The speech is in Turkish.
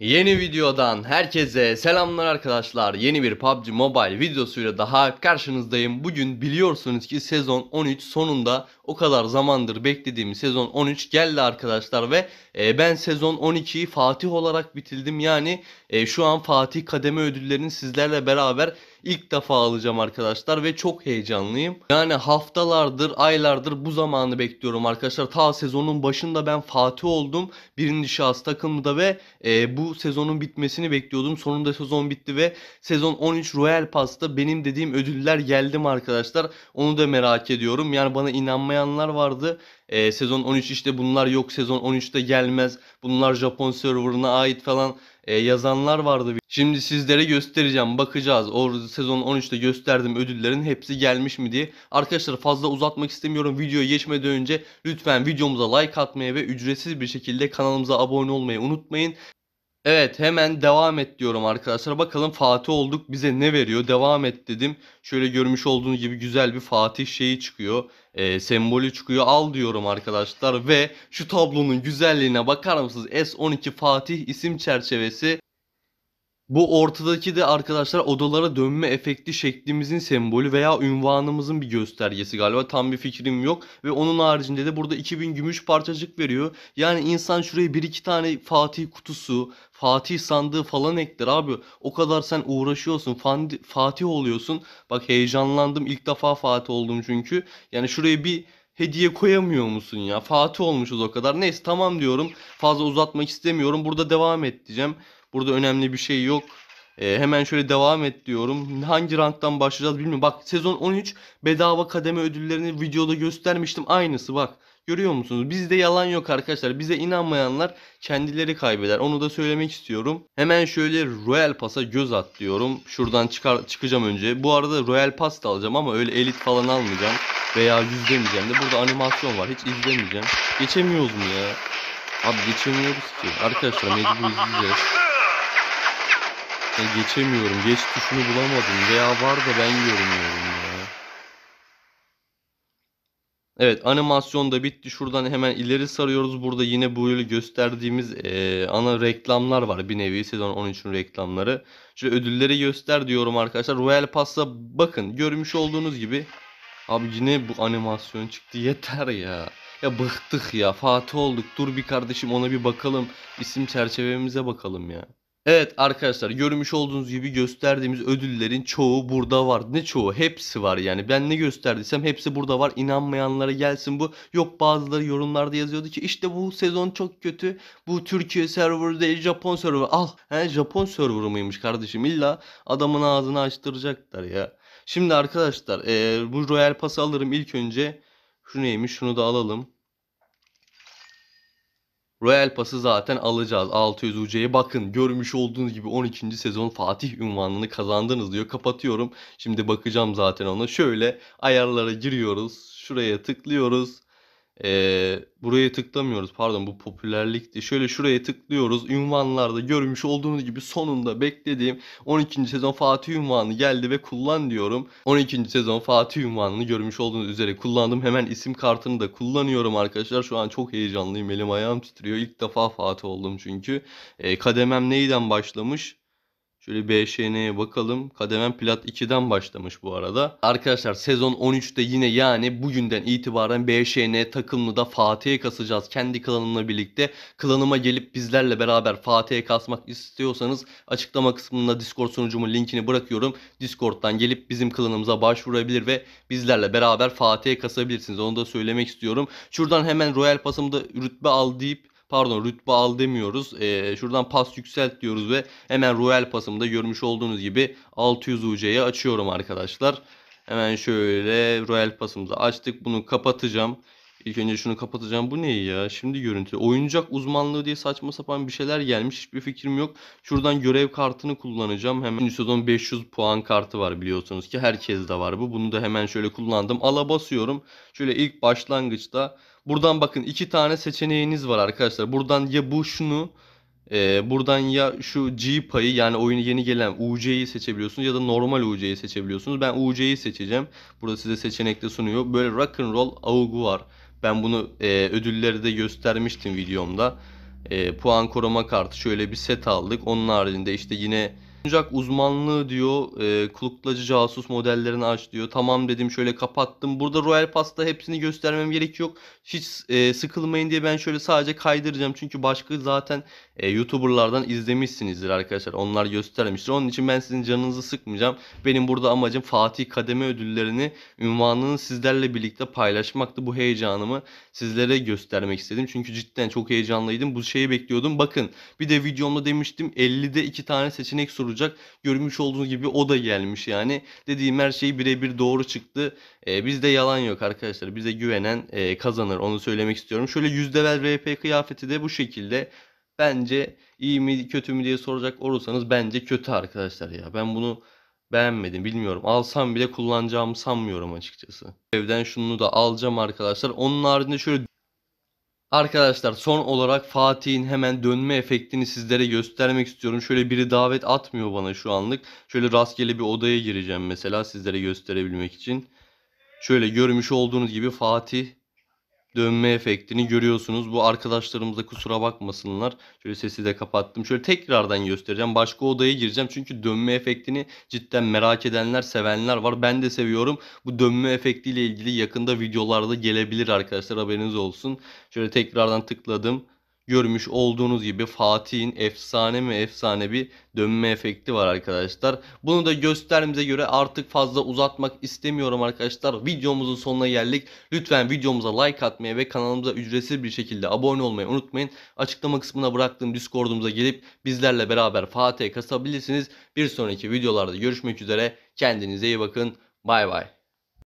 Yeni videodan herkese selamlar arkadaşlar. Yeni bir PUBG Mobile videosuyla daha karşınızdayım. Bugün biliyorsunuz ki sezon 13 sonunda o kadar zamandır beklediğim sezon 13 geldi arkadaşlar ve e, ben sezon 12'yi Fatih olarak bitirdim. Yani e, şu an Fatih kademe ödüllerini sizlerle beraber ilk defa alacağım arkadaşlar ve çok heyecanlıyım. Yani haftalardır, aylardır bu zamanı bekliyorum arkadaşlar. Ta sezonun başında ben Fatih oldum. Birinci şahıs takımda ve e, bu sezonun bitmesini bekliyordum. Sonunda sezon bitti ve sezon 13 Royal Pass'ta benim dediğim ödüller geldi mi arkadaşlar? Onu da merak ediyorum. Yani bana inanmayanlar vardı. E, sezon 13 işte bunlar yok sezon 13'te gelmez. Bunlar Japon serverına ait falan e, yazanlar vardı. Şimdi sizlere göstereceğim. Bakacağız. O sezon 13'te gösterdiğim ödüllerin hepsi gelmiş mi diye. Arkadaşlar fazla uzatmak istemiyorum. Videoya geçmeden önce lütfen videomuza like atmayı ve ücretsiz bir şekilde kanalımıza abone olmayı unutmayın. Evet hemen devam et diyorum arkadaşlar. Bakalım Fatih olduk bize ne veriyor? Devam et dedim. Şöyle görmüş olduğunuz gibi güzel bir Fatih şeyi çıkıyor. E, sembolü çıkıyor. Al diyorum arkadaşlar. Ve şu tablonun güzelliğine bakar mısınız? S12 Fatih isim çerçevesi. Bu ortadaki de arkadaşlar odalara dönme efekti şeklimizin sembolü veya ünvanımızın bir göstergesi galiba. Tam bir fikrim yok. Ve onun haricinde de burada 2000 gümüş parçacık veriyor. Yani insan şuraya bir iki tane Fatih kutusu, Fatih sandığı falan ekler abi. O kadar sen uğraşıyorsun. Fandi- Fatih oluyorsun. Bak heyecanlandım. İlk defa Fatih oldum çünkü. Yani şuraya bir hediye koyamıyor musun ya? Fatih olmuşuz o kadar. Neyse tamam diyorum. Fazla uzatmak istemiyorum. Burada devam et diyeceğim. Burada önemli bir şey yok. Ee, hemen şöyle devam et diyorum. Hangi ranktan başlayacağız bilmiyorum. Bak sezon 13 bedava kademe ödüllerini videoda göstermiştim. Aynısı bak. Görüyor musunuz? Bizde yalan yok arkadaşlar. Bize inanmayanlar kendileri kaybeder. Onu da söylemek istiyorum. Hemen şöyle Royal Pass'a göz at diyorum. Şuradan çıkar çıkacağım önce. Bu arada Royal Pass da alacağım ama öyle elit falan almayacağım. Veya yüzlemeyeceğim de. Burada animasyon var. Hiç izlemeyeceğim. Geçemiyoruz mu ya? Abi geçemiyoruz ki. Arkadaşlar mecbur izleyeceğiz. Ya geçemiyorum. Geç tuşunu bulamadım. Veya var da ben görmüyorum ya. Evet animasyon da bitti. Şuradan hemen ileri sarıyoruz. Burada yine böyle gösterdiğimiz eee, ana reklamlar var. Bir nevi sezon 13'ün reklamları. Şöyle ödülleri göster diyorum arkadaşlar. Royal Pass'a bakın. Görmüş olduğunuz gibi. Abi yine bu animasyon çıktı. Yeter ya. Ya bıktık ya. Fatih olduk. Dur bir kardeşim ona bir bakalım. İsim çerçevemize bakalım ya. Evet arkadaşlar görmüş olduğunuz gibi gösterdiğimiz ödüllerin çoğu burada var. Ne çoğu? Hepsi var yani. Ben ne gösterdiysem hepsi burada var. İnanmayanlara gelsin bu. Yok bazıları yorumlarda yazıyordu ki işte bu sezon çok kötü. Bu Türkiye server değil Japon server. Al. He Japon server mıymış kardeşim? İlla adamın ağzını açtıracaklar ya. Şimdi arkadaşlar eee, bu Royal Pass'ı alırım ilk önce. Şu neymiş? Şunu da alalım. Royal Pass'ı zaten alacağız. 600 UC'ye bakın. Görmüş olduğunuz gibi 12. sezon Fatih unvanını kazandınız diyor. Kapatıyorum. Şimdi bakacağım zaten ona. Şöyle ayarlara giriyoruz. Şuraya tıklıyoruz. Ee, buraya tıklamıyoruz. Pardon bu popülerlikti. Şöyle şuraya tıklıyoruz. Ünvanlarda görmüş olduğunuz gibi sonunda beklediğim 12. sezon Fatih ünvanı geldi ve kullan diyorum. 12. sezon Fatih ünvanını görmüş olduğunuz üzere kullandım. Hemen isim kartını da kullanıyorum arkadaşlar. Şu an çok heyecanlıyım. Elim ayağım titriyor. İlk defa Fatih oldum çünkü. Ee, kademem neyden başlamış? Şöyle BŞN'ye bakalım. Kademem Plat 2'den başlamış bu arada. Arkadaşlar sezon 13'te yine yani bugünden itibaren BŞN takımını da Fatih'e kasacağız. Kendi klanımla birlikte. Klanıma gelip bizlerle beraber Fatih'e kasmak istiyorsanız açıklama kısmında Discord sunucumun linkini bırakıyorum. Discord'dan gelip bizim klanımıza başvurabilir ve bizlerle beraber Fatih'e kasabilirsiniz. Onu da söylemek istiyorum. Şuradan hemen Royal Pass'ımda rütbe al deyip Pardon rütbe al demiyoruz. Ee, şuradan pas yükselt diyoruz ve hemen Royal pasımda görmüş olduğunuz gibi 600 UC'ye açıyorum arkadaşlar. Hemen şöyle Royal pasımızı açtık. Bunu kapatacağım. İlk önce şunu kapatacağım. Bu ne ya? Şimdi görüntü. Oyuncak uzmanlığı diye saçma sapan bir şeyler gelmiş. Hiçbir fikrim yok. Şuradan görev kartını kullanacağım. Hemen sezon 500 puan kartı var biliyorsunuz ki. Herkes de var bu. Bunu da hemen şöyle kullandım. Ala basıyorum. Şöyle ilk başlangıçta Buradan bakın iki tane seçeneğiniz var arkadaşlar. Buradan ya bu şunu e, buradan ya şu G payı yani oyunu yeni gelen UC'yi seçebiliyorsunuz ya da normal UC'yi seçebiliyorsunuz. Ben UC'yi seçeceğim. Burada size seçenekte sunuyor. Böyle rock and roll augu var. Ben bunu e, ödülleri de göstermiştim videomda. e, puan koruma kartı şöyle bir set aldık. Onun haricinde işte yine Oyuncak uzmanlığı diyor. E, kuluklacı casus modellerini aç diyor. Tamam dedim şöyle kapattım. Burada Royal Pass'ta hepsini göstermem gerek yok. Hiç e, sıkılmayın diye ben şöyle sadece kaydıracağım. Çünkü başka zaten e, YouTuber'lardan izlemişsinizdir arkadaşlar. Onlar göstermiştir. Onun için ben sizin canınızı sıkmayacağım. Benim burada amacım Fatih Kademe ödüllerini ünvanını sizlerle birlikte paylaşmaktı. Bu heyecanımı sizlere göstermek istedim. Çünkü cidden çok heyecanlıydım. Bu şeyi bekliyordum. Bakın bir de videomda demiştim 50'de iki tane seçenek soracak. Görmüş olduğunuz gibi o da gelmiş yani. Dediğim her şey birebir doğru çıktı. Ee, bizde yalan yok arkadaşlar. Bize güvenen e, kazanır. Onu söylemek istiyorum. Şöyle yüzdevel RP kıyafeti de bu şekilde. Bence iyi mi kötü mü diye soracak olursanız bence kötü arkadaşlar ya. Ben bunu beğenmedim bilmiyorum. Alsam bile kullanacağımı sanmıyorum açıkçası. Evden şunu da alacağım arkadaşlar. Onun haricinde şöyle Arkadaşlar son olarak Fatih'in hemen dönme efektini sizlere göstermek istiyorum. Şöyle biri davet atmıyor bana şu anlık. Şöyle rastgele bir odaya gireceğim mesela sizlere gösterebilmek için. Şöyle görmüş olduğunuz gibi Fatih dönme efektini görüyorsunuz. Bu arkadaşlarımız da kusura bakmasınlar. Şöyle sesi de kapattım. Şöyle tekrardan göstereceğim. Başka odaya gireceğim. Çünkü dönme efektini cidden merak edenler, sevenler var. Ben de seviyorum. Bu dönme efektiyle ilgili yakında videolarda gelebilir arkadaşlar. Haberiniz olsun. Şöyle tekrardan tıkladım. Görmüş olduğunuz gibi Fatih'in efsane mi efsane bir dönme efekti var arkadaşlar. Bunu da göstermemize göre artık fazla uzatmak istemiyorum arkadaşlar. Videomuzun sonuna geldik. Lütfen videomuza like atmayı ve kanalımıza ücretsiz bir şekilde abone olmayı unutmayın. Açıklama kısmına bıraktığım Discord'umuza gelip bizlerle beraber Fatih kasabilirsiniz. Bir sonraki videolarda görüşmek üzere. Kendinize iyi bakın. Bay bay.